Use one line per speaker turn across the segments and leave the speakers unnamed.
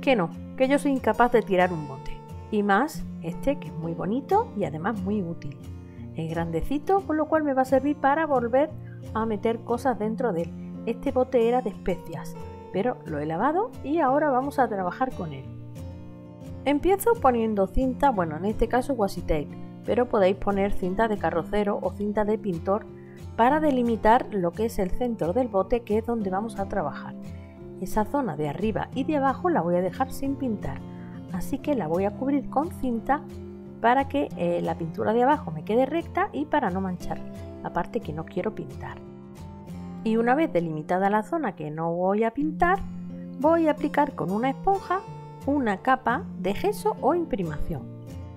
que no, que yo soy incapaz de tirar un bote. Y más este que es muy bonito y además muy útil. Es grandecito, con lo cual me va a servir para volver a meter cosas dentro de él. Este bote era de especias, pero lo he lavado y ahora vamos a trabajar con él. Empiezo poniendo cinta, bueno en este caso washi tape, pero podéis poner cinta de carrocero o cinta de pintor para delimitar lo que es el centro del bote que es donde vamos a trabajar. Esa zona de arriba y de abajo la voy a dejar sin pintar, así que la voy a cubrir con cinta para que eh, la pintura de abajo me quede recta y para no manchar la parte que no quiero pintar. Y una vez delimitada la zona que no voy a pintar, voy a aplicar con una esponja una capa de gesso o imprimación.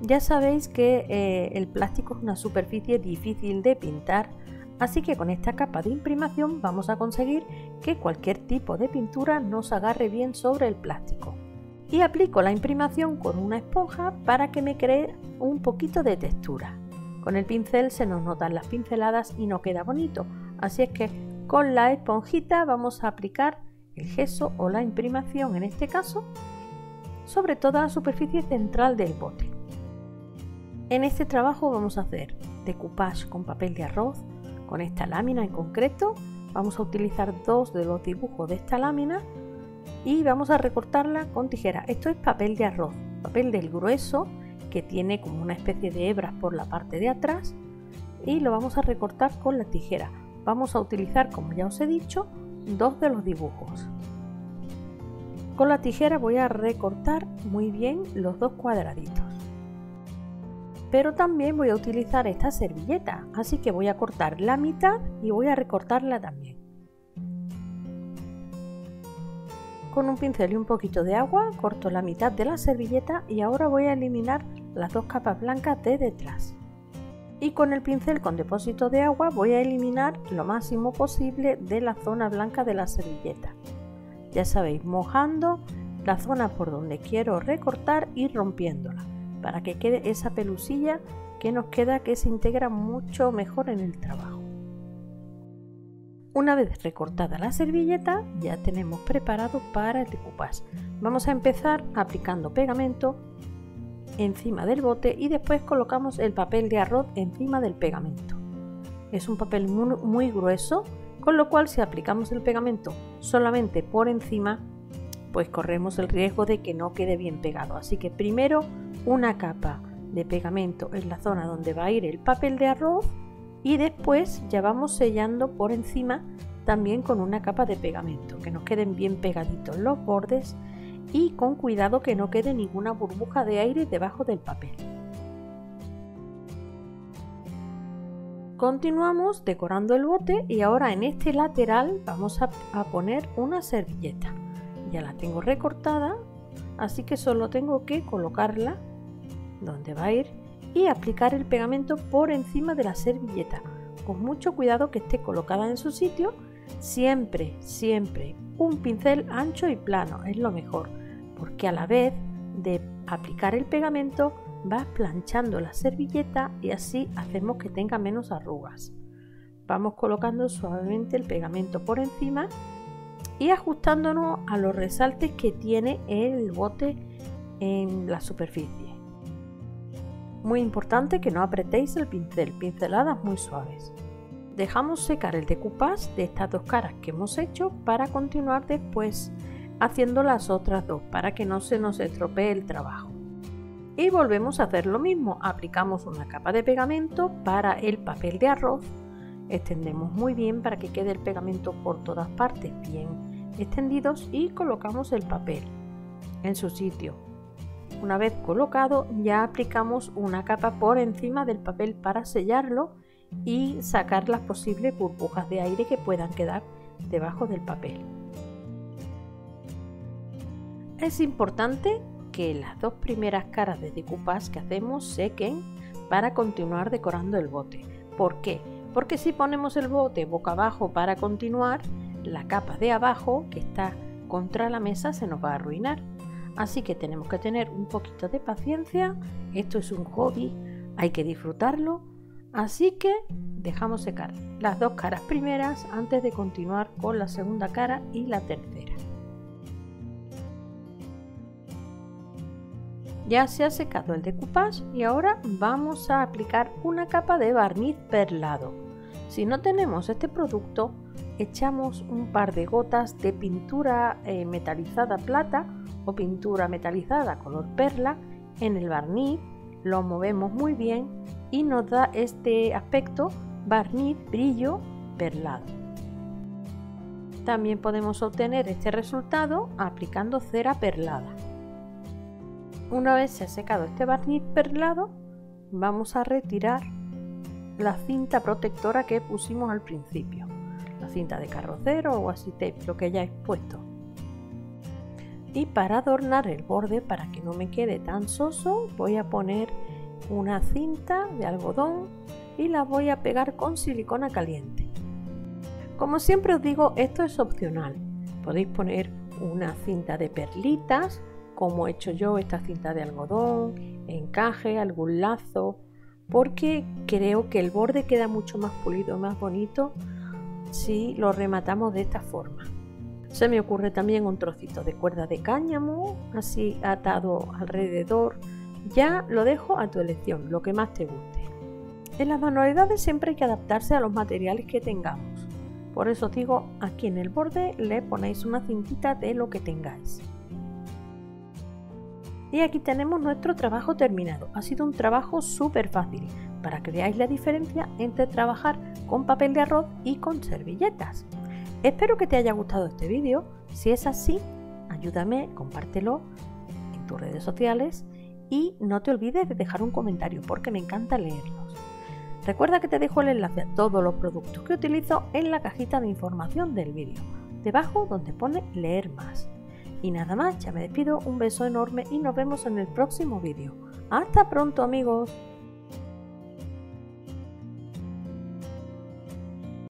Ya sabéis que eh, el plástico es una superficie difícil de pintar, así que con esta capa de imprimación vamos a conseguir que cualquier tipo de pintura nos agarre bien sobre el plástico. Y aplico la imprimación con una esponja para que me cree un poquito de textura. Con el pincel se nos notan las pinceladas y no queda bonito, así es que con la esponjita vamos a aplicar el gesso o la imprimación en este caso sobre toda la superficie central del bote. En este trabajo vamos a hacer decoupage con papel de arroz, con esta lámina en concreto. Vamos a utilizar dos de los dibujos de esta lámina y vamos a recortarla con tijera. Esto es papel de arroz, papel del grueso que tiene como una especie de hebras por la parte de atrás y lo vamos a recortar con la tijera. Vamos a utilizar, como ya os he dicho, dos de los dibujos. Con la tijera voy a recortar muy bien los dos cuadraditos. Pero también voy a utilizar esta servilleta, así que voy a cortar la mitad y voy a recortarla también. Con un pincel y un poquito de agua corto la mitad de la servilleta y ahora voy a eliminar las dos capas blancas de detrás. Y con el pincel con depósito de agua voy a eliminar lo máximo posible de la zona blanca de la servilleta ya sabéis, mojando la zona por donde quiero recortar y rompiéndola para que quede esa pelusilla que nos queda que se integra mucho mejor en el trabajo. Una vez recortada la servilleta ya tenemos preparado para el decoupage. Vamos a empezar aplicando pegamento encima del bote y después colocamos el papel de arroz encima del pegamento. Es un papel muy, muy grueso con lo cual si aplicamos el pegamento solamente por encima, pues corremos el riesgo de que no quede bien pegado. Así que primero una capa de pegamento en la zona donde va a ir el papel de arroz y después ya vamos sellando por encima también con una capa de pegamento, que nos queden bien pegaditos los bordes y con cuidado que no quede ninguna burbuja de aire debajo del papel. Continuamos decorando el bote y ahora en este lateral vamos a, poner una servilleta. Ya la tengo recortada, así que solo tengo que colocarla donde va a ir y aplicar el pegamento por encima de la servilleta. Con mucho cuidado que esté colocada en su sitio. Siempre, siempre un pincel ancho y plano es lo mejor, porque a la vez de aplicar el pegamento vas planchando la servilleta y así hacemos que tenga menos arrugas. Vamos colocando suavemente el pegamento por encima y ajustándonos a los resaltes que tiene el bote en la superficie. Muy importante que no apretéis el pincel, pinceladas muy suaves. Dejamos secar el decoupage de estas dos caras que hemos hecho para continuar después haciendo las otras dos para que no se nos estropee el trabajo y volvemos a hacer lo mismo aplicamos una capa de pegamento para el papel de arroz extendemos muy bien para que quede el pegamento por todas partes bien extendidos y colocamos el papel en su sitio una vez colocado ya aplicamos una capa por encima del papel para sellarlo y sacar las posibles burbujas de aire que puedan quedar debajo del papel es importante que las dos primeras caras de decoupage que hacemos sequen para continuar decorando el bote. ¿Por qué? Porque si ponemos el bote boca abajo para continuar, la capa de abajo que está contra la mesa se nos va a arruinar. Así que tenemos que tener un poquito de paciencia. Esto es un hobby, hay que disfrutarlo. Así que dejamos secar las dos caras primeras antes de continuar con la segunda cara y la tercera. Ya se ha secado el decoupage y ahora vamos a aplicar una capa de barniz perlado. Si no tenemos este producto, echamos un par de gotas de pintura eh, metalizada plata o pintura metalizada color perla en el barniz, lo movemos muy bien y nos da este aspecto barniz brillo perlado. También podemos obtener este resultado aplicando cera perlada. Una vez se ha secado este barniz perlado, vamos a retirar la cinta protectora que pusimos al principio, cinta de carrocero o así tape, lo que hayáis puesto. Y para adornar el borde, para que no me quede tan soso, voy a poner una cinta de algodón y la voy a pegar con silicona caliente. Como siempre os digo, esto es opcional. Podéis poner una cinta de perlitas, como he hecho yo, esta cinta de algodón, encaje, algún lazo, porque creo que el borde queda mucho más pulido, más bonito si lo rematamos de esta forma. Se me ocurre también un trocito de cuerda de cáñamo, así atado alrededor. Ya lo dejo a tu elección, lo que más te guste. En las manualidades siempre hay que adaptarse a los materiales que tengamos. Por eso digo, aquí en el borde le ponéis una cintita de lo que tengáis. Y aquí tenemos nuestro trabajo terminado. Ha sido un trabajo súper fácil para que veáis la diferencia entre trabajar con papel de arroz y con servilletas. Espero que te haya gustado este vídeo. Si es así, ayúdame, compártelo en tus redes sociales y no te olvides de dejar un comentario porque me encanta leerlos. Recuerda que te dejo el enlace a todos los productos que utilizo en la cajita de información del vídeo, debajo donde pone leer más. Y nada más, ya me despido, un beso enorme y nos vemos en el próximo vídeo. Hasta pronto amigos.